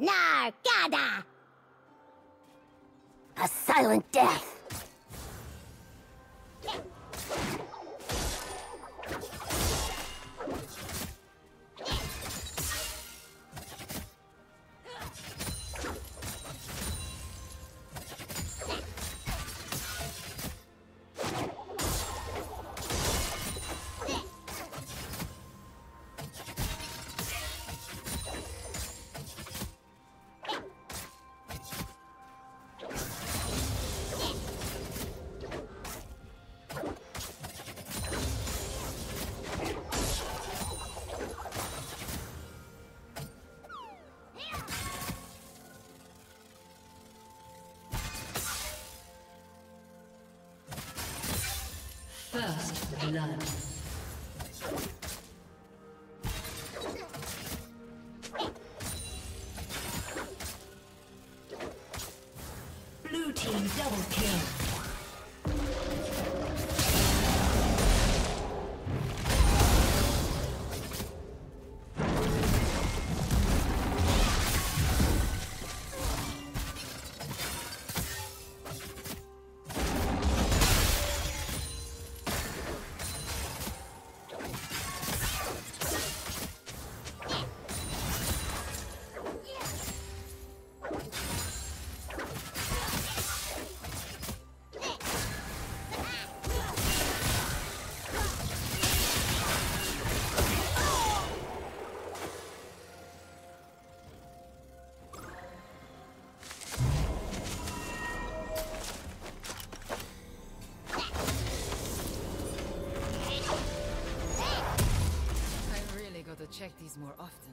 Nargada! A silent death! Blood. Check these more often.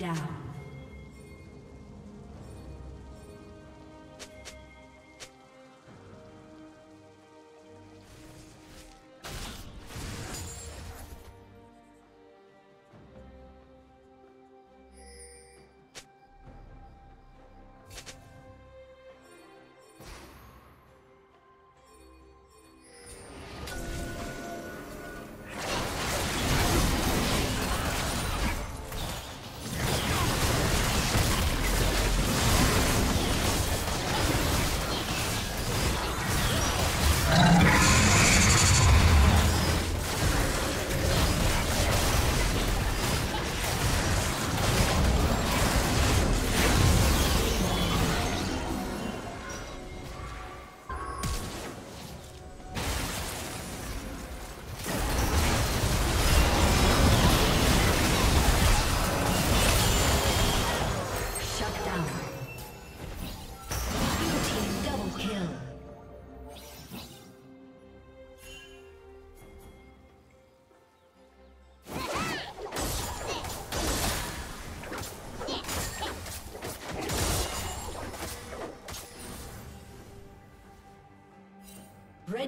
Down.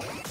Team's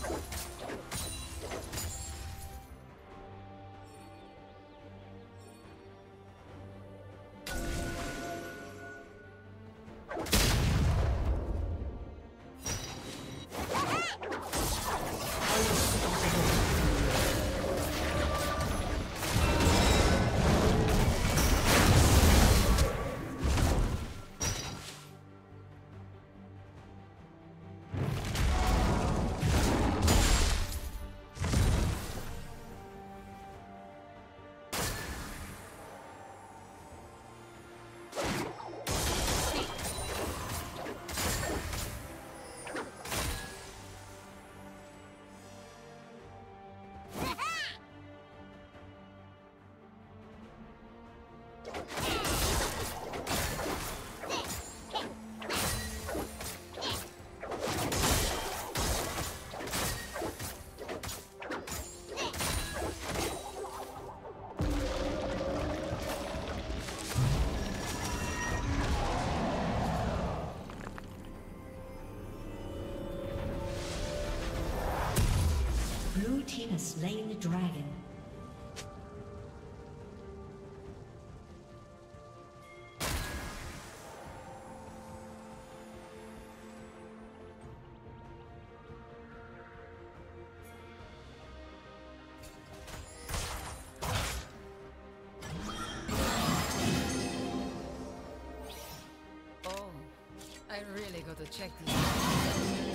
Has slain the dragon. Oh, I really got to check this.